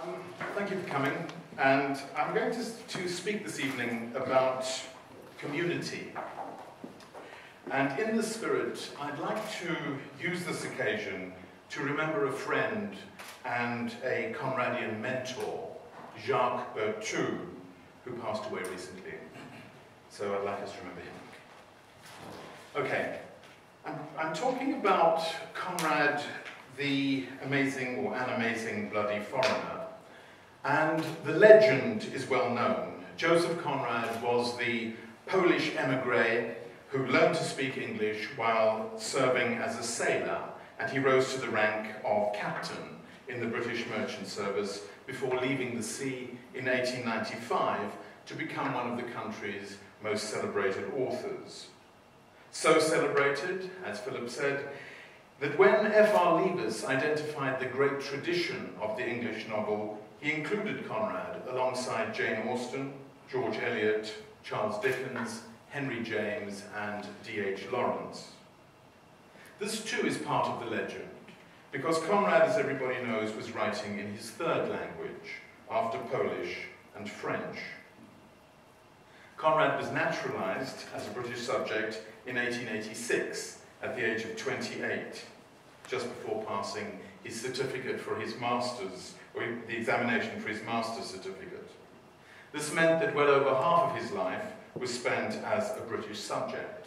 Um, thank you for coming, and I'm going to, to speak this evening about community. And in the spirit, I'd like to use this occasion to remember a friend and a Conradian mentor, Jacques Berthoud, who passed away recently. So I'd like us to remember him. Okay, I'm, I'm talking about Conrad the amazing or an amazing bloody foreigner. And the legend is well known. Joseph Conrad was the Polish emigre who learned to speak English while serving as a sailor, and he rose to the rank of captain in the British merchant service before leaving the sea in 1895 to become one of the country's most celebrated authors. So celebrated, as Philip said, that when F.R. Leavis identified the great tradition of the English novel, he included Conrad alongside Jane Austen, George Eliot, Charles Dickens, Henry James, and D.H. Lawrence. This too is part of the legend, because Conrad, as everybody knows, was writing in his third language, after Polish and French. Conrad was naturalized as a British subject in 1886 at the age of 28, just before passing his certificate for his master's, or the examination for his master's certificate. This meant that well over half of his life was spent as a British subject.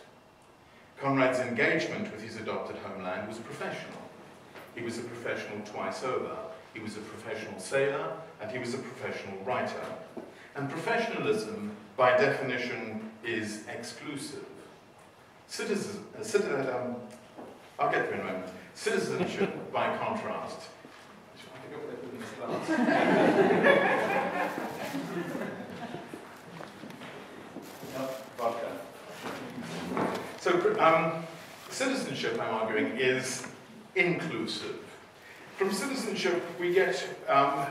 Conrad's engagement with his adopted homeland was professional. He was a professional twice over. He was a professional sailor, and he was a professional writer. And professionalism, by definition, is exclusive. Citizen, uh, citizen, um, I'll get there in a moment. Citizenship, by contrast. Vodka. So, um, citizenship, I'm arguing, is inclusive. From citizenship, we get um,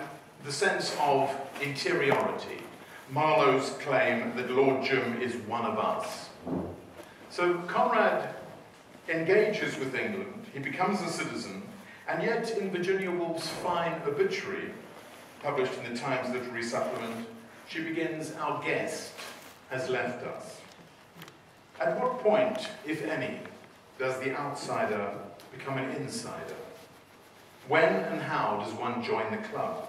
the sense of interiority. Marlowe's claim that Lord Jim is one of us. So Conrad engages with England, he becomes a citizen, and yet in Virginia Woolf's fine obituary, published in the Times Literary Supplement, she begins, our guest has left us. At what point, if any, does the outsider become an insider? When and how does one join the club?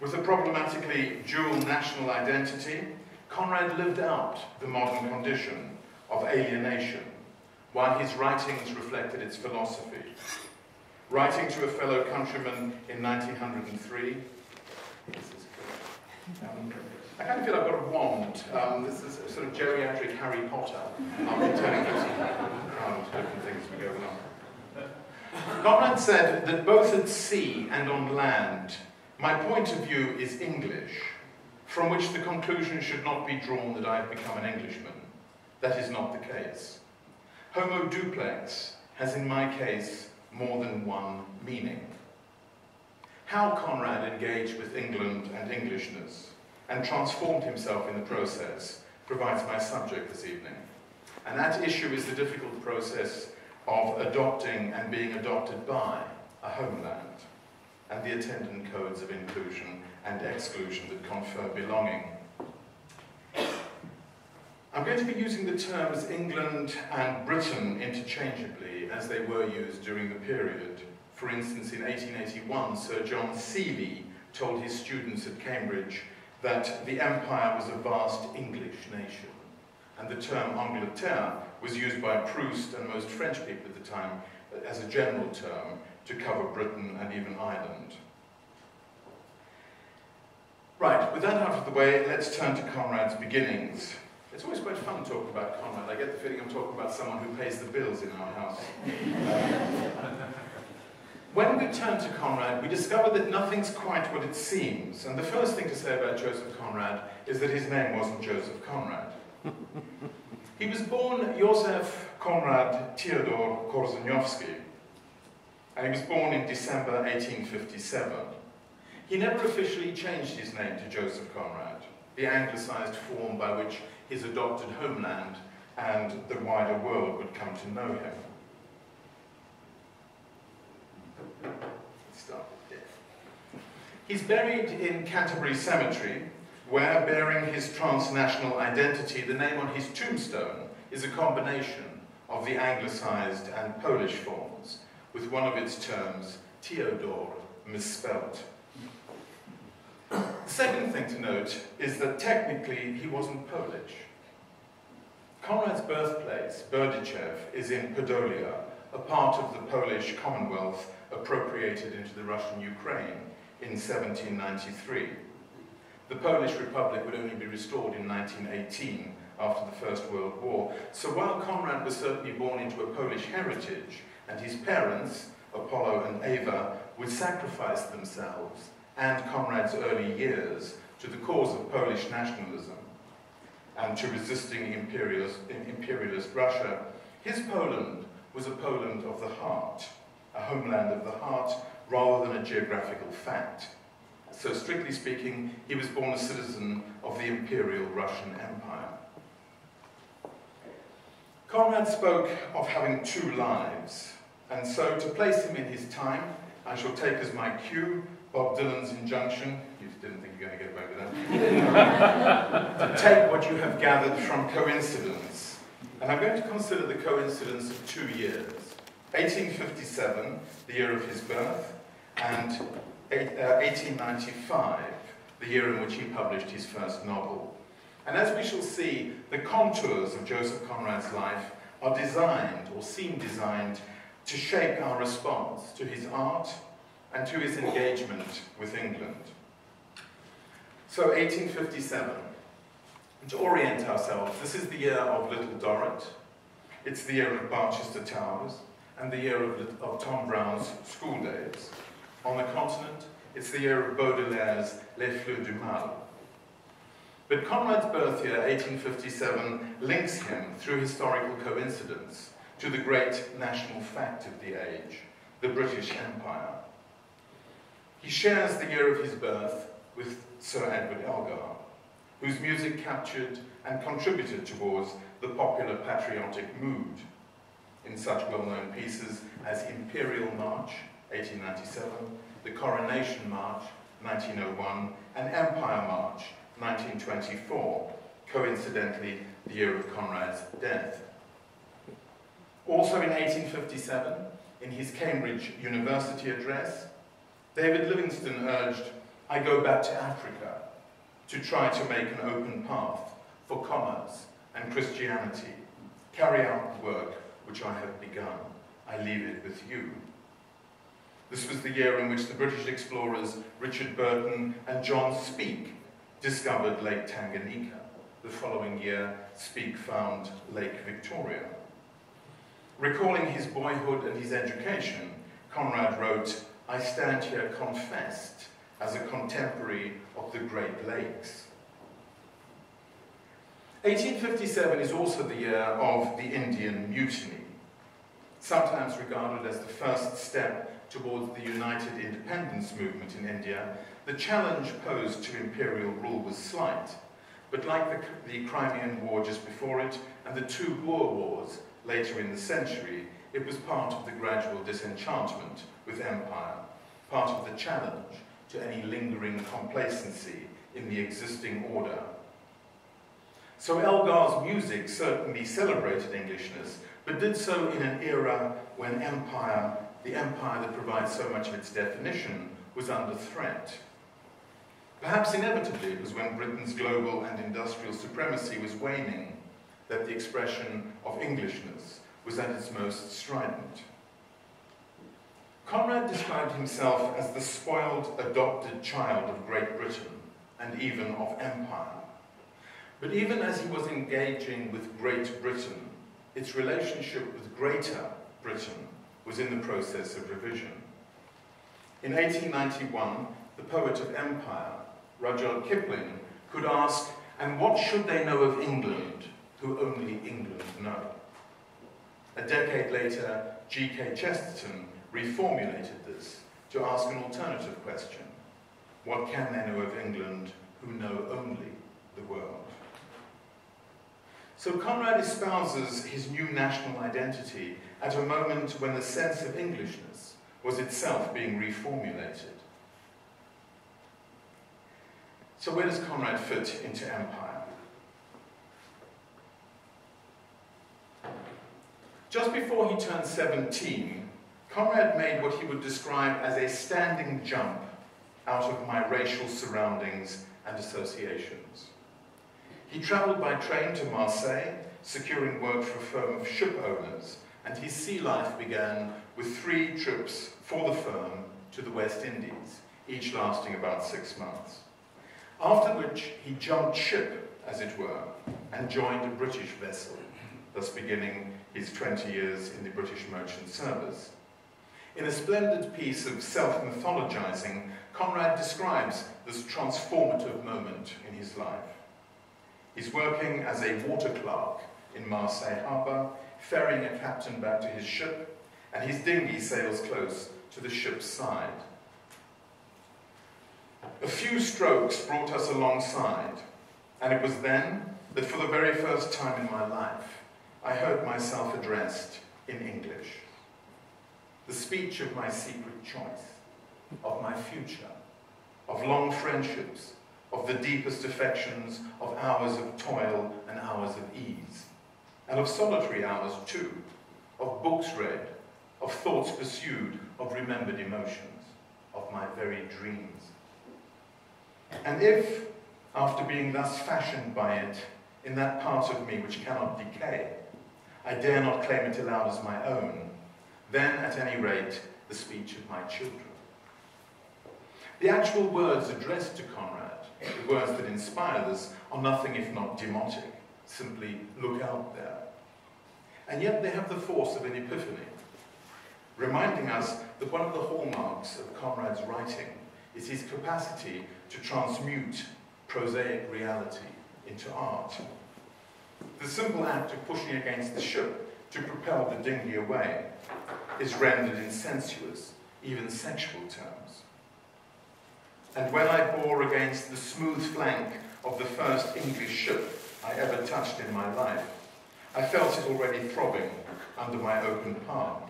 With a problematically dual national identity, Conrad lived out the modern condition of alienation, while his writings reflected its philosophy. Writing to a fellow countryman in 1903, um, I kind of feel I've got a wand. Um, this is sort of geriatric Harry Potter. I'll be turning this around different things as we go along. Conrad said that both at sea and on land, my point of view is English, from which the conclusion should not be drawn that I have become an Englishman. That is not the case. Homo duplex has, in my case, more than one meaning. How Conrad engaged with England and Englishness and transformed himself in the process provides my subject this evening. And that issue is the difficult process of adopting and being adopted by a homeland and the attendant codes of inclusion and exclusion that confer belonging I'm going to be using the terms England and Britain interchangeably as they were used during the period. For instance, in 1881, Sir John Seeley told his students at Cambridge that the empire was a vast English nation. And the term Angleterre was used by Proust and most French people at the time as a general term to cover Britain and even Ireland. Right, with that out of the way, let's turn to Conrad's beginnings. It's always quite fun talking about Conrad. I get the feeling I'm talking about someone who pays the bills in our house. when we turn to Conrad, we discover that nothing's quite what it seems. And the first thing to say about Joseph Conrad is that his name wasn't Joseph Conrad. he was born Josef Konrad Theodor Korzeniowski, and he was born in December 1857. He never officially changed his name to Joseph Conrad, the anglicized form by which his adopted homeland and the wider world would come to know him. He's buried in Canterbury Cemetery, where, bearing his transnational identity, the name on his tombstone is a combination of the anglicized and Polish forms, with one of its terms, Theodore, misspelt. The second thing to note is that technically he wasn't Polish. Konrad's birthplace, Berdychev, is in Podolia, a part of the Polish Commonwealth appropriated into the Russian Ukraine in 1793. The Polish Republic would only be restored in 1918 after the First World War. So while Konrad was certainly born into a Polish heritage, and his parents, Apollo and Ava, would sacrifice themselves and Konrad's early years to the cause of Polish nationalism and to resisting imperialist, imperialist Russia, his Poland was a Poland of the heart, a homeland of the heart rather than a geographical fact. So strictly speaking, he was born a citizen of the Imperial Russian Empire. Konrad spoke of having two lives, and so to place him in his time, I shall take as my cue Bob Dylan's injunction, you didn't think you were going to get away with that, to take what you have gathered from coincidence. And I'm going to consider the coincidence of two years. 1857, the year of his birth, and 1895, uh, the year in which he published his first novel. And as we shall see, the contours of Joseph Conrad's life are designed, or seem designed, to shape our response to his art and to his engagement with England. So 1857, to orient ourselves, this is the year of Little Dorrit, it's the year of Barchester Towers, and the year of, of Tom Brown's school days. On the continent, it's the year of Baudelaire's Les Fleurs du Mal. But Conrad's birth year, 1857, links him, through historical coincidence, to the great national fact of the age, the British Empire. He shares the year of his birth with Sir Edward Elgar, whose music captured and contributed towards the popular patriotic mood in such well-known pieces as Imperial March, 1897, the Coronation March, 1901, and Empire March, 1924, coincidentally the year of Conrad's death. Also in 1857, in his Cambridge University address, David Livingstone urged, I go back to Africa to try to make an open path for commerce and Christianity, carry out the work which I have begun. I leave it with you. This was the year in which the British explorers Richard Burton and John Speke discovered Lake Tanganyika. The following year, Speke found Lake Victoria. Recalling his boyhood and his education, Conrad wrote, I stand here confessed as a contemporary of the Great Lakes. 1857 is also the year of the Indian Mutiny, sometimes regarded as the first step towards the united independence movement in India, the challenge posed to imperial rule was slight, but like the, the Crimean War just before it and the two Boer Wars later in the century, it was part of the gradual disenchantment with empire, part of the challenge to any lingering complacency in the existing order. So Elgar's music certainly celebrated Englishness, but did so in an era when empire, the empire that provides so much of its definition, was under threat. Perhaps inevitably it was when Britain's global and industrial supremacy was waning that the expression of Englishness was at its most strident. Conrad described himself as the spoiled, adopted child of Great Britain and even of empire. But even as he was engaging with Great Britain, its relationship with Greater Britain was in the process of revision. In 1891, the poet of empire, Rudyard Kipling, could ask, and what should they know of England who only England know? A decade later, G.K. Chesterton reformulated this to ask an alternative question. What can they know of England who know only the world? So Conrad espouses his new national identity at a moment when the sense of Englishness was itself being reformulated. So where does Conrad fit into empire? Just before he turned 17, Conrad made what he would describe as a standing jump out of my racial surroundings and associations. He travelled by train to Marseille, securing work for a firm of ship owners, and his sea life began with three trips for the firm to the West Indies, each lasting about six months. After which he jumped ship, as it were, and joined a British vessel, thus beginning his 20 years in the British merchant service. In a splendid piece of self-mythologizing, Conrad describes this transformative moment in his life. He's working as a water clerk in Marseille harbour, ferrying a captain back to his ship, and his dinghy sails close to the ship's side. A few strokes brought us alongside, and it was then that for the very first time in my life, I heard myself addressed in English. The speech of my secret choice, of my future, of long friendships, of the deepest affections, of hours of toil and hours of ease, and of solitary hours too, of books read, of thoughts pursued, of remembered emotions, of my very dreams. And if, after being thus fashioned by it, in that part of me which cannot decay, I dare not claim it aloud as my own, then, at any rate, the speech of my children. The actual words addressed to Conrad, the words that inspire us, are nothing if not demotic, simply look out there. And yet they have the force of an epiphany, reminding us that one of the hallmarks of Conrad's writing is his capacity to transmute prosaic reality into art. The simple act of pushing against the ship to propel the dinghy away is rendered in sensuous, even sexual terms. And when I bore against the smooth flank of the first English ship I ever touched in my life, I felt it already throbbing under my open palm.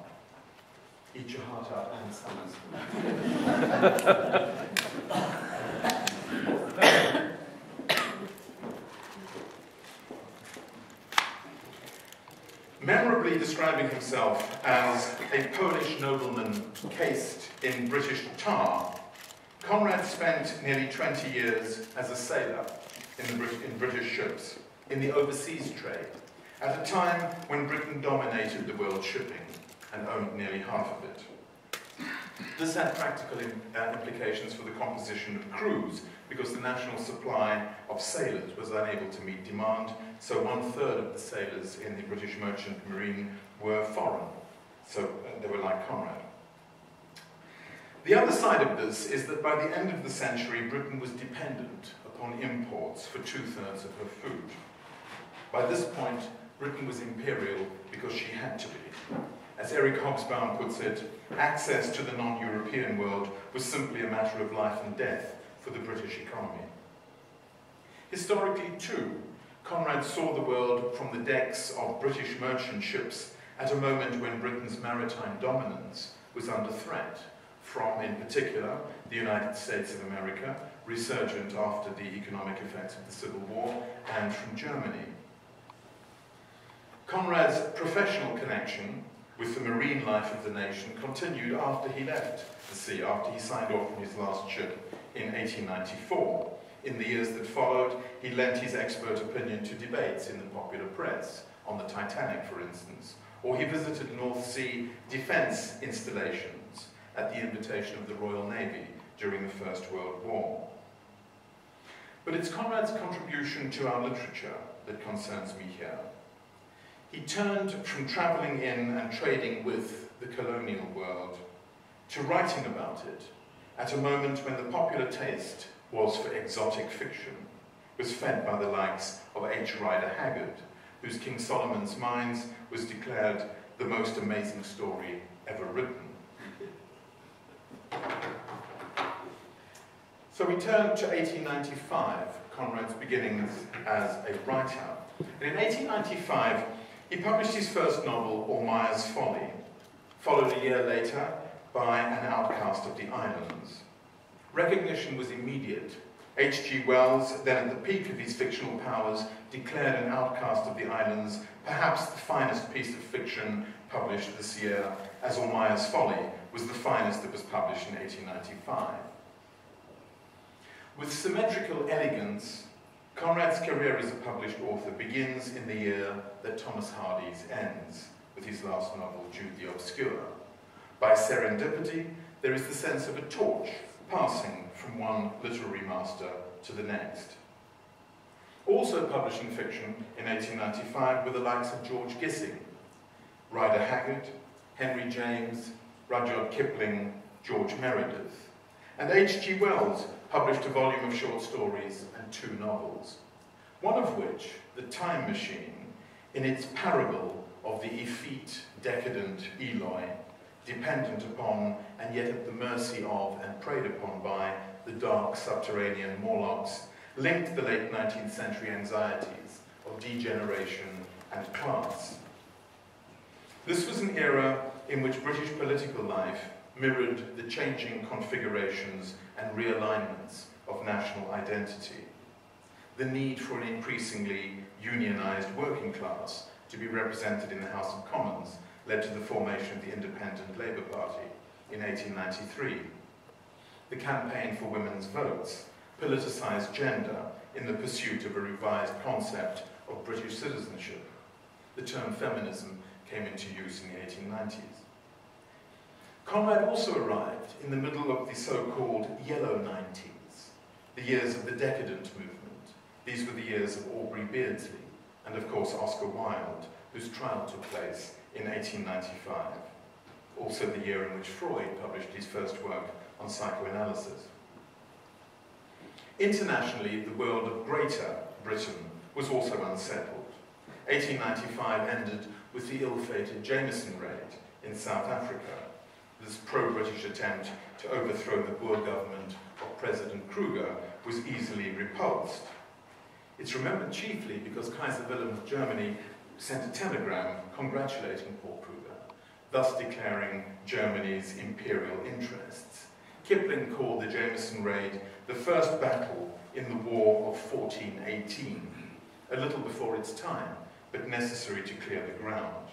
Eat your heart out, Anne Summers. memorably describing himself as a Polish nobleman cased in British tar, Conrad spent nearly 20 years as a sailor in, Brit in British ships, in the overseas trade, at a time when Britain dominated the world shipping and owned nearly half of it. This had practical uh, implications for the composition of crews because the national supply of sailors was unable to meet demand, so one third of the sailors in the British merchant marine were foreign, so uh, they were like Conrad. The other side of this is that by the end of the century, Britain was dependent upon imports for two-thirds of her food. By this point, Britain was imperial because she had to be. As Eric Hobsbawm puts it, access to the non-European world was simply a matter of life and death for the British economy. Historically, too, Conrad saw the world from the decks of British merchant ships at a moment when Britain's maritime dominance was under threat from, in particular, the United States of America, resurgent after the economic effects of the Civil War, and from Germany. Conrad's professional connection with the marine life of the nation continued after he left the sea, after he signed off from his last ship in 1894. In the years that followed, he lent his expert opinion to debates in the popular press, on the Titanic, for instance, or he visited North Sea defence installations at the invitation of the Royal Navy during the First World War. But it's Conrad's contribution to our literature that concerns me here. He turned from travelling in and trading with the colonial world to writing about it at a moment when the popular taste was for exotic fiction, was fed by the likes of H. Rider Haggard, whose King Solomon's Mines was declared the most amazing story ever written. So we turn to 1895, Conrad's beginnings as a writer. And in 1895, he published his first novel, Almayer's Folly, followed a year later by An Outcast of the Islands. Recognition was immediate, H.G. Wells, then at the peak of his fictional powers, declared an outcast of the islands, perhaps the finest piece of fiction published this year, as Almayer's Folly was the finest that was published in 1895. With symmetrical elegance, Conrad's career as a published author begins in the year that Thomas Hardy's ends, with his last novel, Jude the Obscure. By serendipity, there is the sense of a torch passing from one literary master to the next. Also publishing fiction in 1895 were the likes of George Gissing, Rider Haggard, Henry James, Rudyard Kipling, George Meredith. And H.G. Wells published a volume of short stories two novels, one of which, The Time Machine, in its parable of the effete, decadent Eloi, dependent upon and yet at the mercy of and preyed upon by the dark subterranean Morlocks, linked the late 19th century anxieties of degeneration and class. This was an era in which British political life mirrored the changing configurations and realignments of national identity. The need for an increasingly unionised working class to be represented in the House of Commons led to the formation of the Independent Labour Party in 1893. The campaign for women's votes politicised gender in the pursuit of a revised concept of British citizenship. The term feminism came into use in the 1890s. Conrad also arrived in the middle of the so-called Yellow 90s, the years of the decadent movement. These were the years of Aubrey Beardsley and, of course, Oscar Wilde, whose trial took place in 1895, also the year in which Freud published his first work on psychoanalysis. Internationally, the world of Greater Britain was also unsettled. 1895 ended with the ill-fated Jameson raid in South Africa, this pro-British attempt to overthrow the Boer government of President Kruger was easily repulsed. It's remembered chiefly because Kaiser Wilhelm of Germany sent a telegram congratulating Paul Kruger, thus declaring Germany's imperial interests. Kipling called the Jameson raid the first battle in the War of 1418, a little before its time, but necessary to clear the ground.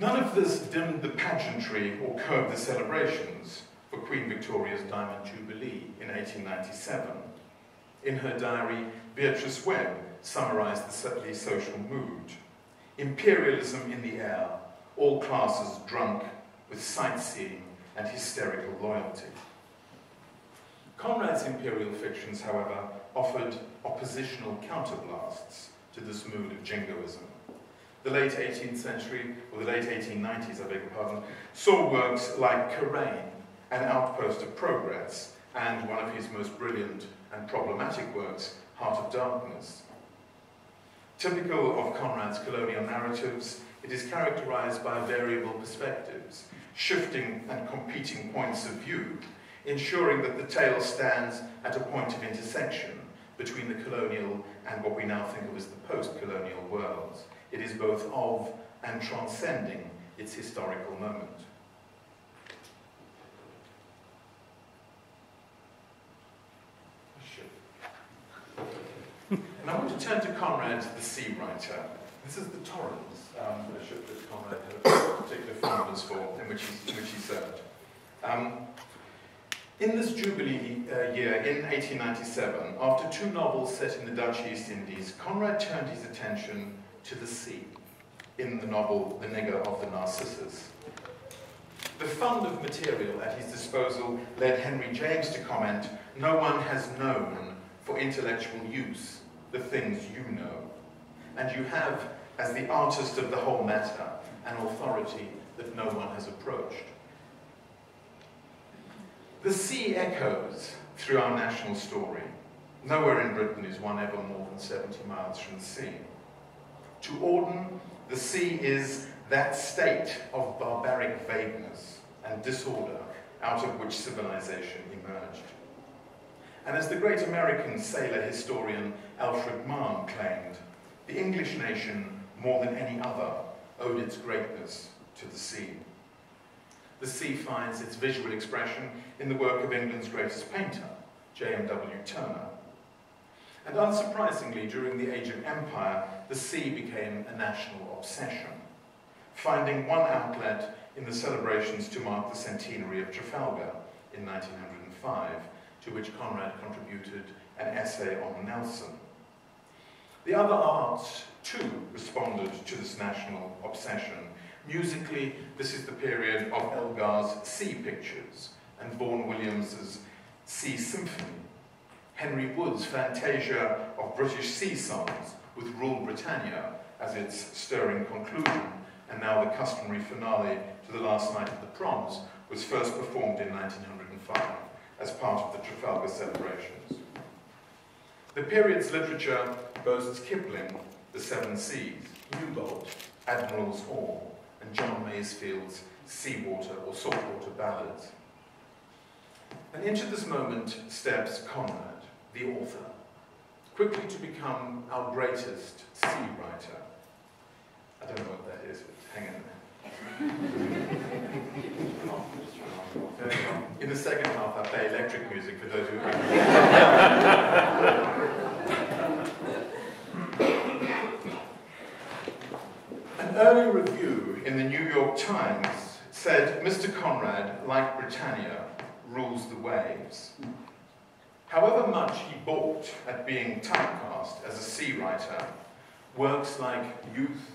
None of this dimmed the pageantry or curbed the celebrations for Queen Victoria's Diamond Jubilee in 1897. In her diary, Beatrice Webb summarized the social mood. Imperialism in the air, all classes drunk with sightseeing and hysterical loyalty. Conrad's imperial fictions, however, offered oppositional counterblasts to this mood of jingoism the late 18th century, or the late 1890s, I beg your pardon, saw works like Karain, an outpost of progress, and one of his most brilliant and problematic works, Heart of Darkness. Typical of Conrad's colonial narratives, it is characterized by variable perspectives, shifting and competing points of view, ensuring that the tale stands at a point of intersection between the colonial and what we now think of as the post-colonial worlds. It is both of and transcending its historical moment. and I want to turn to Conrad, the sea writer. This is the Torrens, um, a ship that Conrad had a particular fondness for, in which he, in which he served. Um, in this Jubilee uh, year, in 1897, after two novels set in the Dutch East Indies, Conrad turned his attention to the sea in the novel The Nigger of the Narcissus. The fund of material at his disposal led Henry James to comment, no one has known for intellectual use the things you know. And you have, as the artist of the whole matter, an authority that no one has approached. The sea echoes through our national story. Nowhere in Britain is one ever more than 70 miles from the sea. To Auden, the sea is that state of barbaric vagueness and disorder out of which civilization emerged. And as the great American sailor historian Alfred Mahan claimed, the English nation, more than any other, owed its greatness to the sea. The sea finds its visual expression in the work of England's greatest painter, J.M.W. Turner. And unsurprisingly, during the Age of Empire, the sea became a national obsession, finding one outlet in the celebrations to mark the centenary of Trafalgar in 1905, to which Conrad contributed an essay on Nelson. The other arts, too, responded to this national obsession. Musically, this is the period of Elgar's Sea Pictures and Vaughan Williams's Sea Symphony. Henry Wood's Fantasia of British Sea Songs with Rule Britannia as its stirring conclusion, and now the customary finale to the last night of the proms, was first performed in 1905 as part of the Trafalgar celebrations. The period's literature boasts Kipling, The Seven Seas, Newbolt, Admirals All, and John Masefield's Seawater or Saltwater Ballads. And into this moment steps Conrad, the author, quickly to become our greatest sea writer. I don't know what that is, but hang in there. In the second half, I play electric music for those who An early review in the New York Times said, Mr. Conrad, like Britannia, rules the waves. However much he balked at being typecast as a sea writer, works like Youth,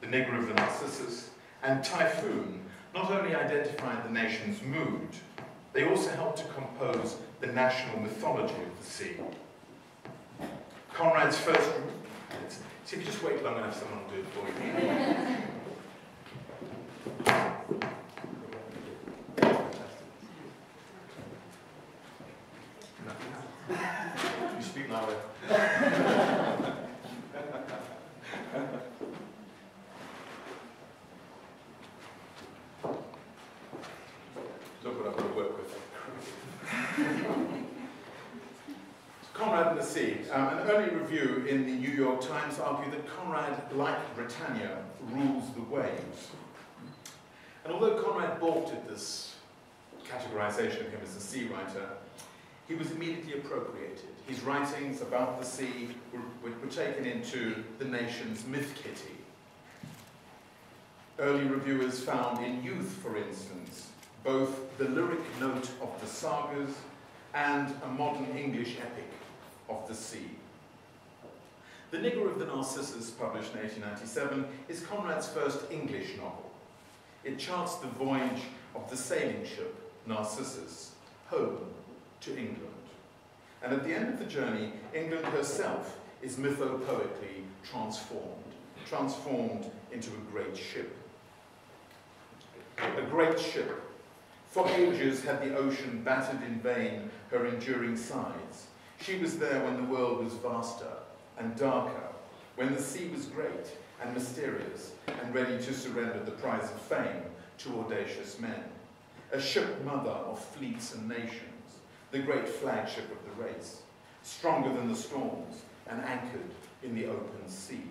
The Nigger of the Narcissus, and Typhoon not only identified the nation's mood, they also helped to compose the national mythology of the sea. Conrad's first... See if you just wait long enough, someone will do it for you. Times argue that Conrad, like Britannia, rules the waves. And although Conrad balked at this categorization of him as a sea writer, he was immediately appropriated. His writings about the sea were, were taken into the nation's myth kitty. Early reviewers found in Youth, for instance, both the lyric note of the sagas and a modern English epic of the sea. The Nigger of the Narcissus, published in 1897, is Conrad's first English novel. It charts the voyage of the sailing ship Narcissus home to England. And at the end of the journey, England herself is mythopoetically transformed, transformed into a great ship. A great ship. For ages had the ocean battered in vain her enduring sides. She was there when the world was vaster, and darker, when the sea was great and mysterious and ready to surrender the prize of fame to audacious men. A ship mother of fleets and nations, the great flagship of the race, stronger than the storms and anchored in the open sea.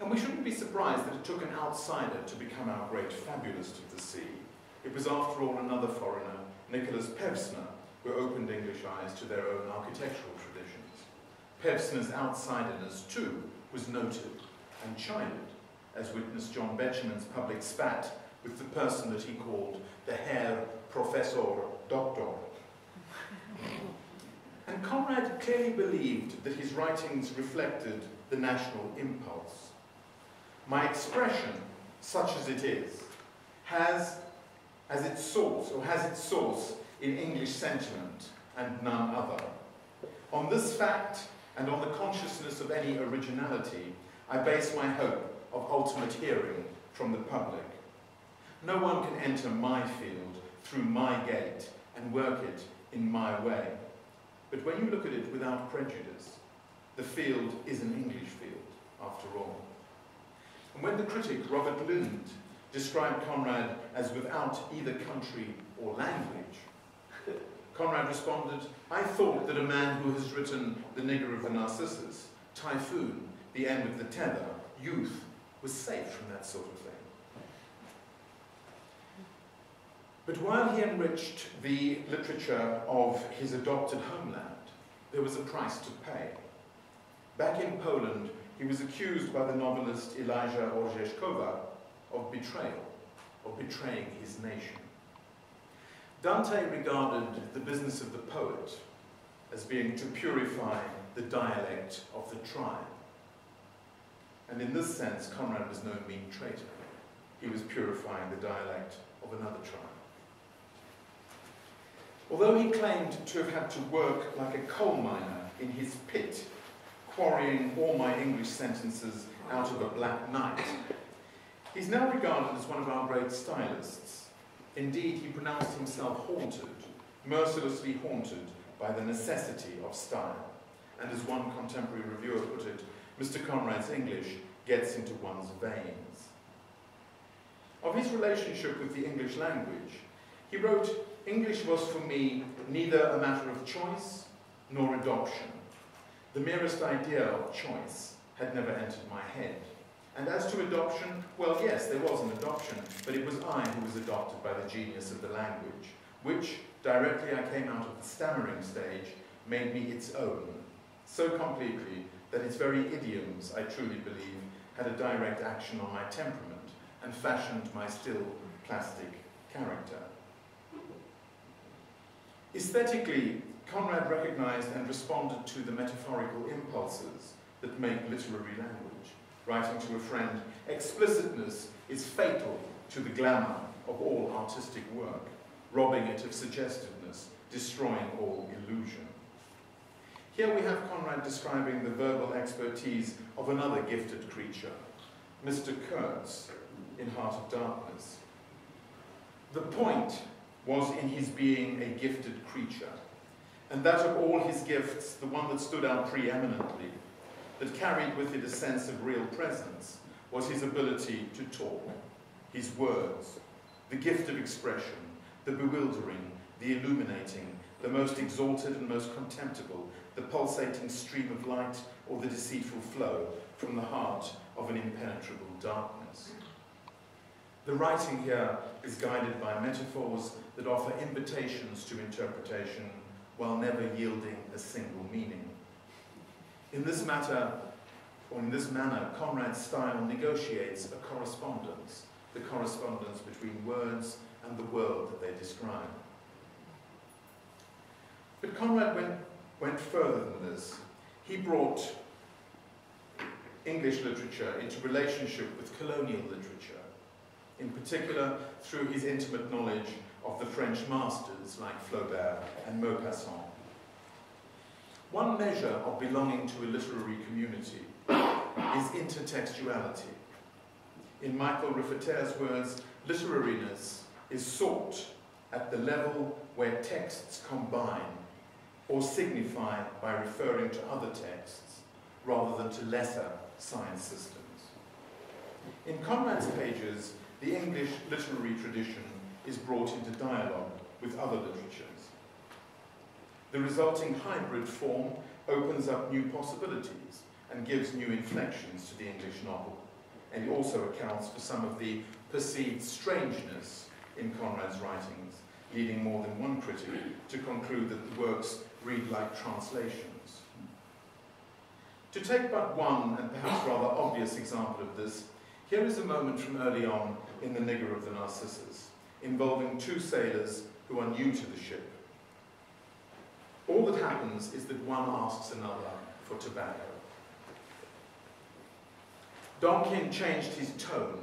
And we shouldn't be surprised that it took an outsider to become our great fabulist of the sea. It was, after all, another foreigner, Nikolaus Pevsner, who opened English eyes to their own architectural Pevsner's outsiderness, too, was noted and chided, as witnessed John Betjeman's public spat with the person that he called the Herr Professor Doctor. and Conrad clearly believed that his writings reflected the national impulse. My expression, such as it is, has as its source, or has its source in English sentiment and none other. On this fact, and on the consciousness of any originality, I base my hope of ultimate hearing from the public. No one can enter my field through my gate and work it in my way. But when you look at it without prejudice, the field is an English field, after all. And when the critic Robert Lynd described Conrad as without either country or language, Conrad responded, I thought that a man who has written The Nigger of the Narcissus, Typhoon, The End of the Tether, Youth, was safe from that sort of thing. But while he enriched the literature of his adopted homeland, there was a price to pay. Back in Poland, he was accused by the novelist Eliza Orzeszkowa of betrayal, of betraying his nation. Dante regarded the business of the poet as being to purify the dialect of the tribe. And in this sense, Conrad was no mean traitor. He was purifying the dialect of another tribe. Although he claimed to have had to work like a coal miner in his pit, quarrying all my English sentences out of a black night, he's now regarded as one of our great stylists. Indeed, he pronounced himself haunted, mercilessly haunted by the necessity of style. And as one contemporary reviewer put it, Mr. Conrad's English gets into one's veins. Of his relationship with the English language, he wrote, English was for me neither a matter of choice nor adoption. The merest idea of choice had never entered my head. And as to adoption, well, yes, there was an adoption, but it was I who was adopted by the genius of the language, which, directly I came out of the stammering stage, made me its own, so completely that its very idioms, I truly believe, had a direct action on my temperament and fashioned my still plastic character. Aesthetically, Conrad recognized and responded to the metaphorical impulses that make literary language. Writing to a friend, explicitness is fatal to the glamour of all artistic work, robbing it of suggestiveness, destroying all illusion. Here we have Conrad describing the verbal expertise of another gifted creature, Mr. Kurtz, in Heart of Darkness. The point was in his being a gifted creature, and that of all his gifts, the one that stood out preeminently, that carried with it a sense of real presence, was his ability to talk, his words, the gift of expression, the bewildering, the illuminating, the most exalted and most contemptible, the pulsating stream of light or the deceitful flow from the heart of an impenetrable darkness. The writing here is guided by metaphors that offer invitations to interpretation while never yielding a single meaning. In this matter, or in this manner, Conrad's style negotiates a correspondence, the correspondence between words and the world that they describe. But Conrad went, went further than this. He brought English literature into relationship with colonial literature in particular through his intimate knowledge of the French masters like Flaubert and Maupassant. One measure of belonging to a literary community is intertextuality. In Michael Riffaterre's words, literariness is sought at the level where texts combine or signify by referring to other texts rather than to lesser science systems. In Conrad's pages, the English literary tradition is brought into dialogue with other literatures. The resulting hybrid form opens up new possibilities and gives new inflections to the English novel, and also accounts for some of the perceived strangeness in Conrad's writings, leading more than one critic to conclude that the works read like translations. To take but one and perhaps rather obvious example of this, here is a moment from early on in The Nigger of the Narcissus, involving two sailors who are new to the ship. All that happens is that one asks another for tobacco. Donkin changed his tone.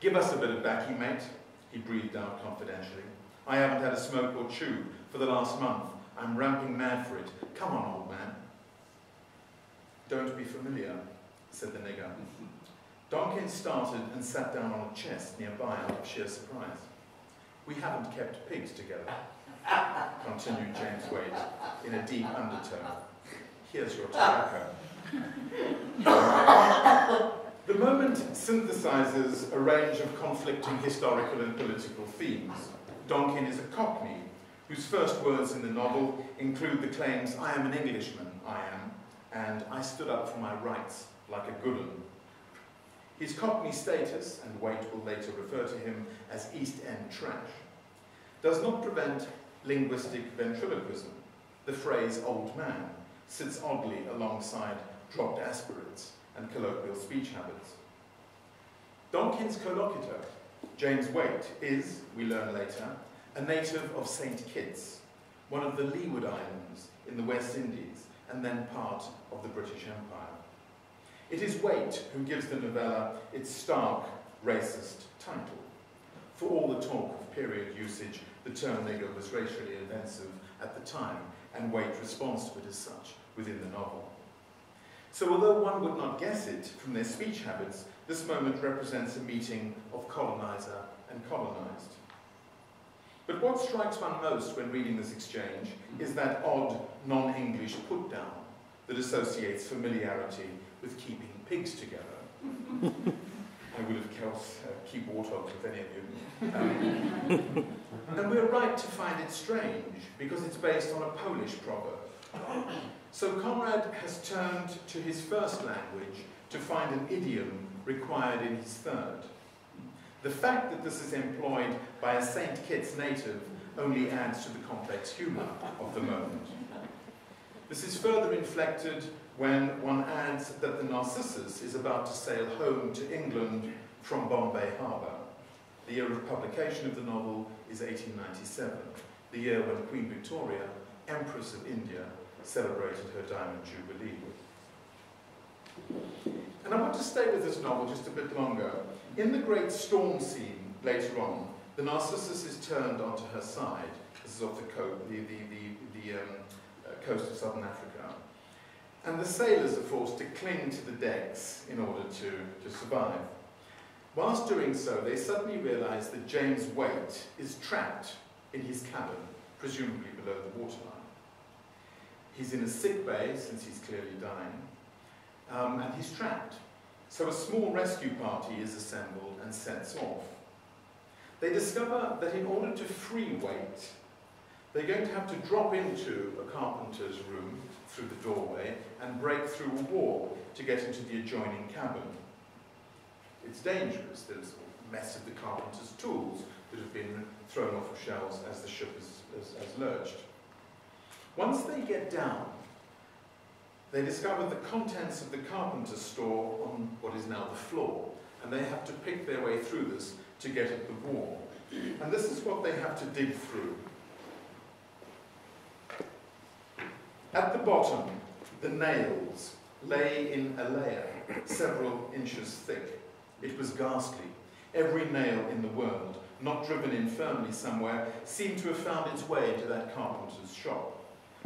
Give us a bit of baccy, mate, he breathed out confidentially. I haven't had a smoke or chew for the last month. I'm ramping mad for it. Come on, old man. Don't be familiar, said the nigger. Donkin started and sat down on a chest nearby out of sheer surprise. We haven't kept pigs together, continued James Wait in a deep undertone. Here's your tobacco. the moment synthesizes a range of conflicting historical and political themes. Donkin is a cockney whose first words in the novel include the claims, I am an Englishman, I am, and I stood up for my rights like a good one. His Cockney status, and Wait will later refer to him as East End trash, does not prevent linguistic ventriloquism. The phrase old man sits oddly alongside dropped aspirates and colloquial speech habits. Donkin's collocutor, James Wait, is, we learn later, a native of St. Kitts, one of the Leeward Islands in the West Indies, and then part of the British Empire. It is Wait who gives the novella its stark, racist title. For all the talk of period usage, the term nigger was racially offensive at the time, and Wait responds to it as such within the novel. So although one would not guess it from their speech habits, this moment represents a meeting of colonizer and colonized. But what strikes one most when reading this exchange is that odd non-English put-down that associates familiarity with keeping pigs together. I would of course uh, keep warthogs with any of you. Um, and we're right to find it strange because it's based on a Polish proverb. So Conrad has turned to his first language to find an idiom required in his third. The fact that this is employed by a St. Kitts native only adds to the complex humour of the moment. This is further inflected when one adds that the Narcissus is about to sail home to England from Bombay Harbour. The year of publication of the novel is 1897, the year when Queen Victoria, Empress of India, celebrated her Diamond Jubilee. And I want to stay with this novel just a bit longer. In the great storm scene later on, the Narcissus is turned onto her side. This is off the, co the, the, the, um, uh, coast of southern Africa. And the sailors are forced to cling to the decks in order to, to survive. Whilst doing so, they suddenly realize that James Wait is trapped in his cabin, presumably below the waterline. He's in a sick bay, since he's clearly dying, um, and he's trapped. So a small rescue party is assembled and sets off. They discover that in order to free Wait, they're going to have to drop into a carpenter's room through the doorway and break through a wall to get into the adjoining cabin. It's dangerous. There's a mess of the carpenter's tools that have been thrown off of shelves as the ship has, has, has lurched. Once they get down, they discover the contents of the carpenter's store on what is now the floor, and they have to pick their way through this to get at the wall. And this is what they have to dig through. At the bottom, the nails lay in a layer several inches thick. It was ghastly. Every nail in the world, not driven in firmly somewhere, seemed to have found its way into that carpenter's shop.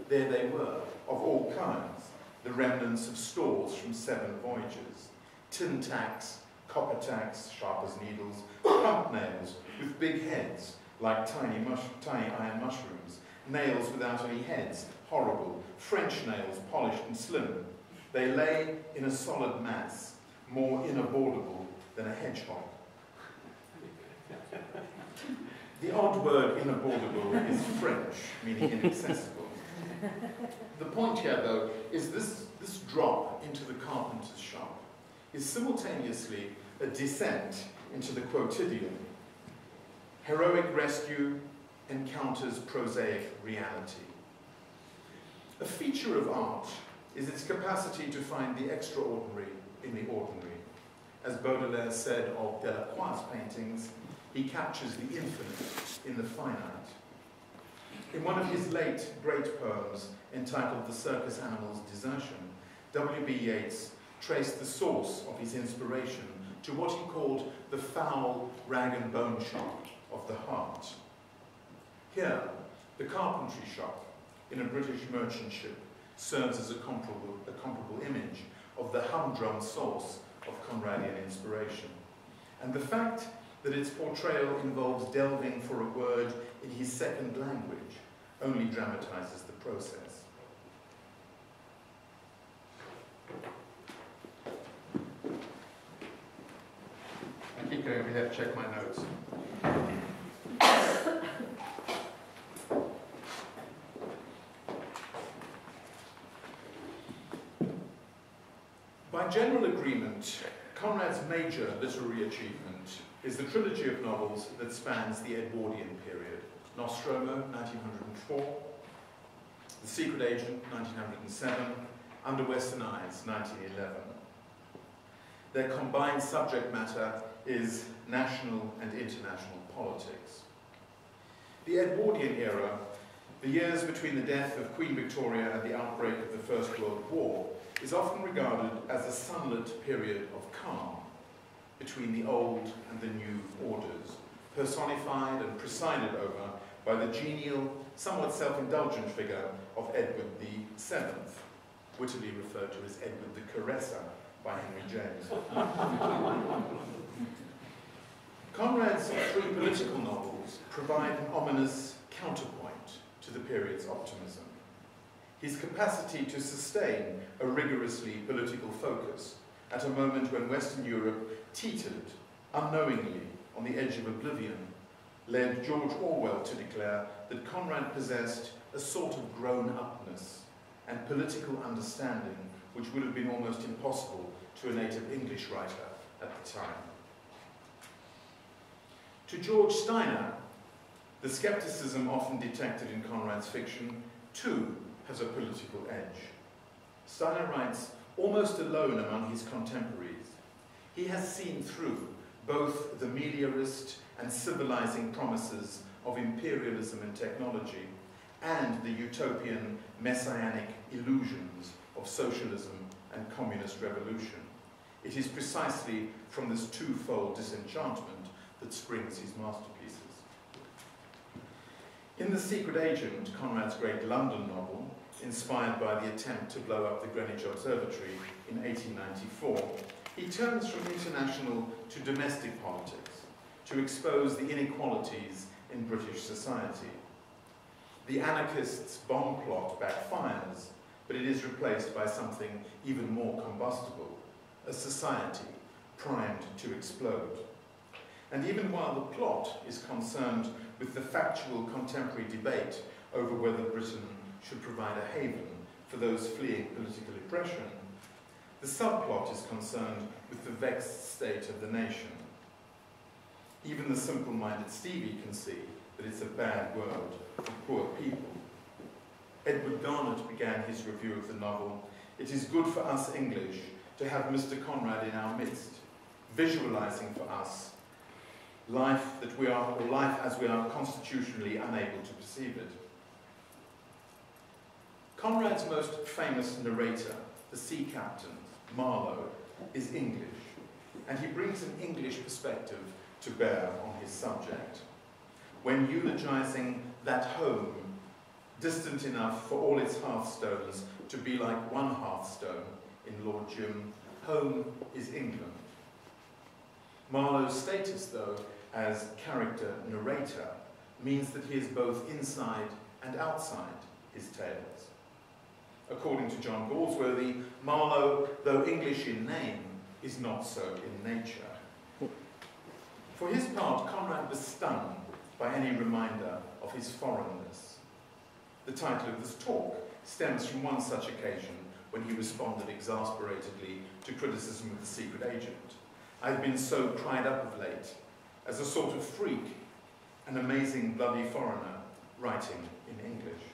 There they were, of all kinds, the remnants of stores from seven voyages, tin tacks, copper tacks, sharp as needles, pump nails with big heads, like tiny, tiny iron mushrooms, nails without any heads, horrible, French nails, polished and slim. They lay in a solid mass, more inabordable than a hedgehog. The odd word inabordable is French, meaning inaccessible. The point here, though, is this, this drop into the carpenter's shop is simultaneously a descent into the quotidian. Heroic rescue encounters prosaic reality. A feature of art is its capacity to find the extraordinary in the ordinary. As Baudelaire said of Delacroix's paintings, he captures the infinite in the finite. In one of his late great poems entitled The Circus Animal's Desertion, W.B. Yeats traced the source of his inspiration to what he called the foul rag and bone shop of the heart. Here, the carpentry shop in a British merchant ship serves as a comparable, a comparable image of the humdrum source of Conradian inspiration. And the fact that its portrayal involves delving for a word in his second language only dramatizes the process. I keep going over here to check my notes. By general agreement, Conrad's major literary achievement is the trilogy of novels that spans the Edwardian period Nostromo, 1904, The Secret Agent, 1907, Under Western Eyes, 1911. Their combined subject matter is national and international politics. The Edwardian era, the years between the death of Queen Victoria and the outbreak of the First World War, is often regarded as a sunlit period of calm between the old and the new orders, personified and presided over by the genial, somewhat self-indulgent figure of Edward VII, wittily referred to as Edward the Caresser by Henry James. Conrad's three political novels provide an ominous counterpoint to the period's optimism. His capacity to sustain a rigorously political focus at a moment when Western Europe teetered unknowingly on the edge of oblivion led George Orwell to declare that Conrad possessed a sort of grown-upness and political understanding which would have been almost impossible to a native English writer at the time. To George Steiner, the skepticism often detected in Conrad's fiction, too, has a political edge. Steiner writes, almost alone among his contemporaries, he has seen through both the meliorist and civilizing promises of imperialism and technology and the utopian messianic illusions of socialism and communist revolution. It is precisely from this twofold disenchantment that springs his masterpieces. In The Secret Agent, Conrad's great London novel, inspired by the attempt to blow up the Greenwich Observatory in 1894, he turns from international to domestic politics to expose the inequalities in British society. The anarchists' bomb plot backfires, but it is replaced by something even more combustible, a society primed to explode. And even while the plot is concerned with the factual contemporary debate over whether Britain should provide a haven for those fleeing political oppression, the subplot is concerned with the vexed state of the nation. Even the simple-minded Stevie can see that it's a bad world for poor people. Edward Garnett began his review of the novel, It is good for us English to have Mr. Conrad in our midst, visualizing for us life that we are, or life as we are constitutionally unable to perceive it. Conrad's most famous narrator, the sea captain, Marlow, is English, and he brings an English perspective to bear on his subject. When eulogizing that home, distant enough for all its hearthstones to be like one hearthstone in Lord Jim, home is England. Marlow's status, though, as character narrator means that he is both inside and outside his tales. According to John Galsworthy, Marlow, though English in name, is not so in nature. For his part, Conrad was stunned by any reminder of his foreignness. The title of this talk stems from one such occasion when he responded exasperatedly to criticism of the secret agent. I've been so cried up of late as a sort of freak, an amazing bloody foreigner writing in English.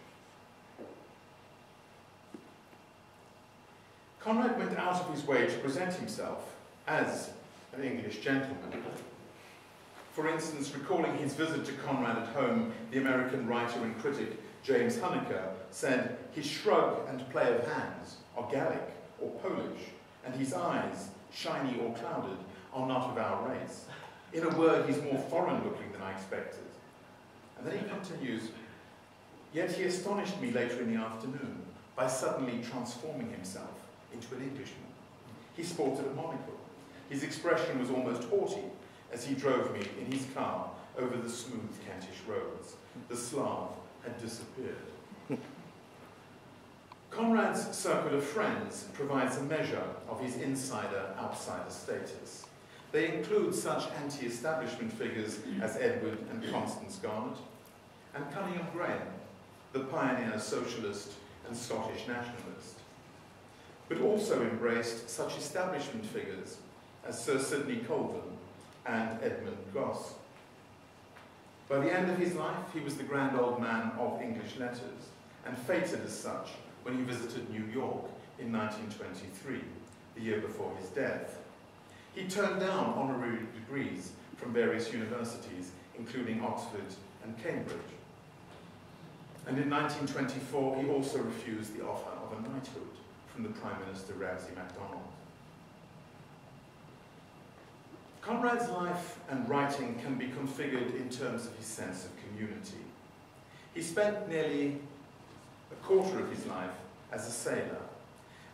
Conrad went out of his way to present himself as an English gentleman. For instance, recalling his visit to Conrad at home, the American writer and critic James Huneker said, his shrug and play of hands are Gallic or Polish, and his eyes, shiny or clouded, are not of our race. In a word, he's more foreign looking than I expected. And then he continues, yet he astonished me later in the afternoon by suddenly transforming himself into an Englishman. He sported a monocle. His expression was almost haughty as he drove me in his car over the smooth Kentish roads. The Slav had disappeared. Conrad's circle of friends provides a measure of his insider-outsider status. They include such anti-establishment figures as Edward and Constance Garnett, and Cunninghame Graham, the pioneer socialist and Scottish nationalist but also embraced such establishment figures as Sir Sidney Colvin and Edmund Gosse. By the end of his life, he was the grand old man of English letters, and fated as such when he visited New York in 1923, the year before his death. He turned down honorary degrees from various universities, including Oxford and Cambridge. And in 1924, he also refused the offer of a knighthood from the Prime Minister Ramsay MacDonald. Conrad's life and writing can be configured in terms of his sense of community. He spent nearly a quarter of his life as a sailor,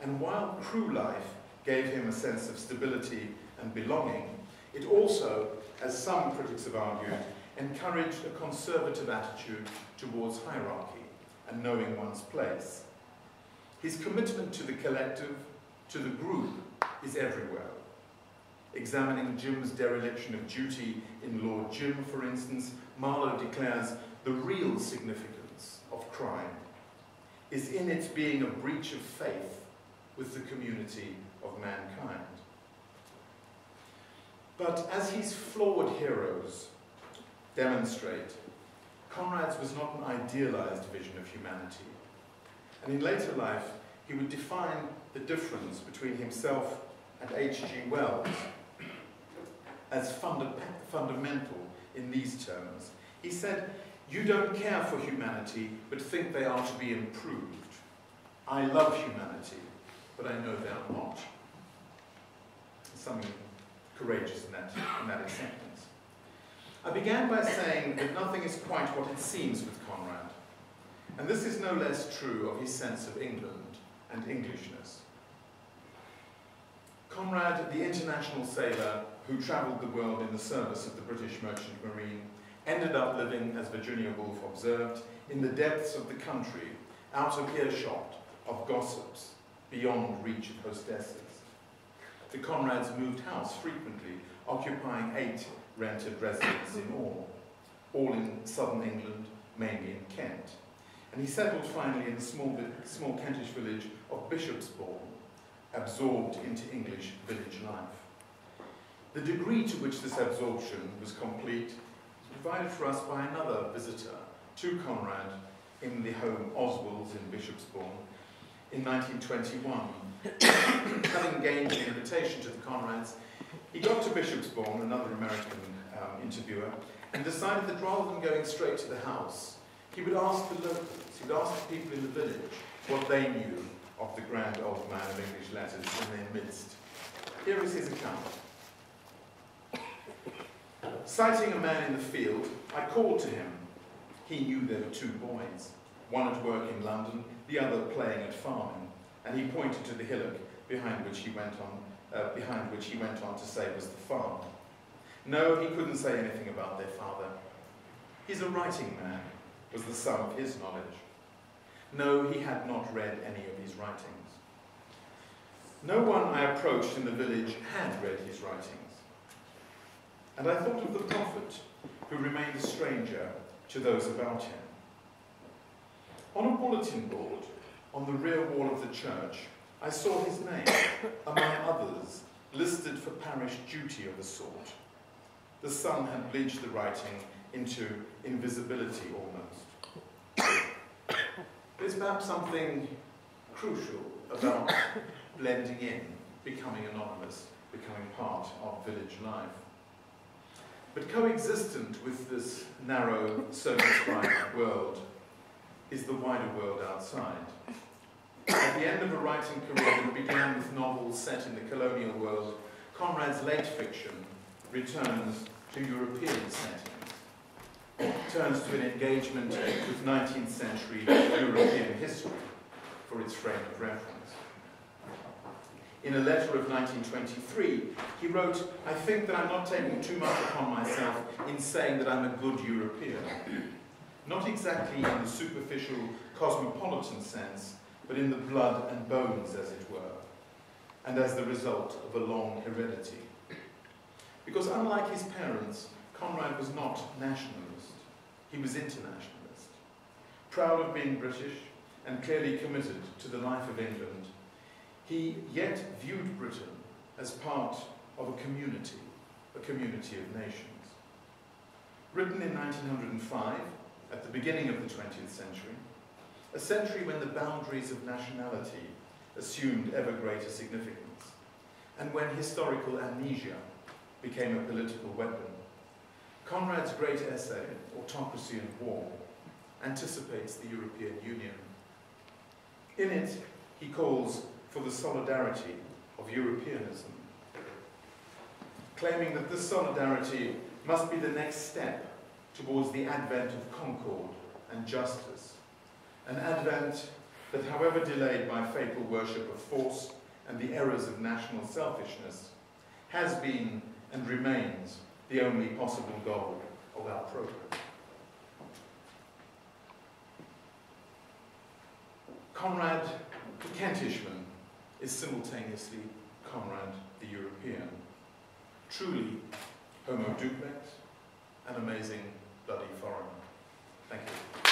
and while crew life gave him a sense of stability and belonging, it also, as some critics have argued, encouraged a conservative attitude towards hierarchy and knowing one's place. His commitment to the collective, to the group, is everywhere. Examining Jim's dereliction of duty in Lord Jim, for instance, Marlow declares the real significance of crime is in its being a breach of faith with the community of mankind. But as his flawed heroes demonstrate, Conrad's was not an idealized vision of humanity. And in later life, he would define the difference between himself and H.G. Wells as funda fundamental in these terms. He said, you don't care for humanity, but think they are to be improved. I love humanity, but I know they are not. Something courageous in that, in that acceptance. I began by saying that nothing is quite what it seems with Conrad. And this is no less true of his sense of England and Englishness. Conrad, the international sailor who travelled the world in the service of the British Merchant Marine, ended up living, as Virginia Woolf observed, in the depths of the country, out of earshot of gossips, beyond reach of hostesses. The Conrads moved house frequently, occupying eight rented residences in all, all in southern England, mainly in Kent. And he settled finally in the small, small Kentish village of Bishopsbourne, absorbed into English village life. The degree to which this absorption was complete was provided for us by another visitor to Conrad in the home Oswalds in Bishopsbourne in 1921. Having gained an invitation to the Conrads, he got to Bishopsbourne, another American um, interviewer, and decided that rather than going straight to the house, he would ask the locals, he would ask the people in the village what they knew of the grand old man of English letters in their midst. Here is his account. Sighting a man in the field, I called to him. He knew there were two boys, one at work in London, the other playing at farming, and he pointed to the hillock behind which he went on, uh, behind which he went on to say was the farm. No, he couldn't say anything about their father. He's a writing man, was the sum of his knowledge. No, he had not read any of his writings. No one I approached in the village had read his writings. And I thought of the prophet who remained a stranger to those about him. On a bulletin board on the rear wall of the church, I saw his name, among others, listed for parish duty of a sort. The sun had bleached the writing into invisibility almost. There's perhaps something crucial about blending in, becoming anonymous, becoming part of village life. But coexistent with this narrow, circumscribed world is the wider world outside. At the end of a writing career that began with novels set in the colonial world, Conrad's late fiction returns to European settings, turns to an engagement with 19th century European history for its frame of reference. In a letter of 1923, he wrote, I think that I'm not taking too much upon myself in saying that I'm a good European. Not exactly in the superficial cosmopolitan sense, but in the blood and bones, as it were, and as the result of a long heredity. Because unlike his parents, Conrad was not nationalist, he was internationalist. Proud of being British and clearly committed to the life of England he yet viewed Britain as part of a community, a community of nations. written in 1905, at the beginning of the 20th century, a century when the boundaries of nationality assumed ever greater significance, and when historical amnesia became a political weapon. Conrad's great essay, Autocracy and War, anticipates the European Union. In it, he calls for the solidarity of Europeanism, claiming that this solidarity must be the next step towards the advent of concord and justice, an advent that, however delayed by fatal worship of force and the errors of national selfishness, has been and remains the only possible goal of our program. Conrad the Kentishman is simultaneously Conrad the European, truly homo duplex, an amazing bloody foreigner. Thank you.